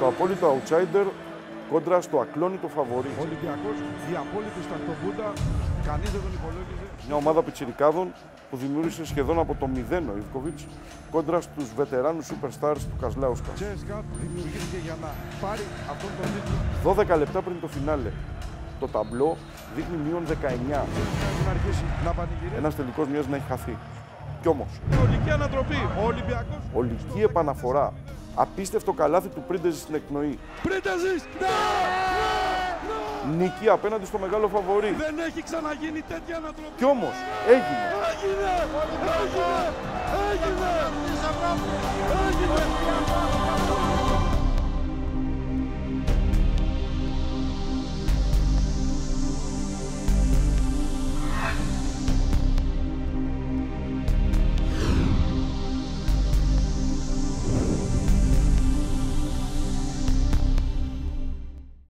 το απόλυτο outsider κόντρα στο ακλόνητο φαβορή. Ο Ολυμπιακός, η απόλυτη σταχτοπούντα, κανείς δεν τον υπολόγιζε. Μια ομάδα πιτσιρικάδων που δημιούργησε σχεδόν από το μηδέν ο Ιβκοβιτς κόντρα στους βετεράνους superstars του Καζλάουσκα. Τσέσκα δημιουργήθηκε για να πάρει αυτόν τον τίτλο. 12 λεπτά πριν το φινάλε. Το ταμπλό δείχνει μείον 19. Έχουν αρχίσει να πανηγυρίζουν. Ένας τελικός μοιάζει να έχει χαθεί. Κι όμως, Ολική ανατροπή. Ο Ολυμπιακός. ολική επαναφορά. Απίστευτο καλάθι του Πρίντεζης στην εκπνοή. Πρίτεζης. Ναι! Ναι! Ναι! Νίκη απέναντι στο μεγάλο φαβορή. Δεν έχει ξαναγίνει τέτοια ανατροπή. Κι όμως, έγινε. Έγινε! Έγινε! Έγινε! Έγινε!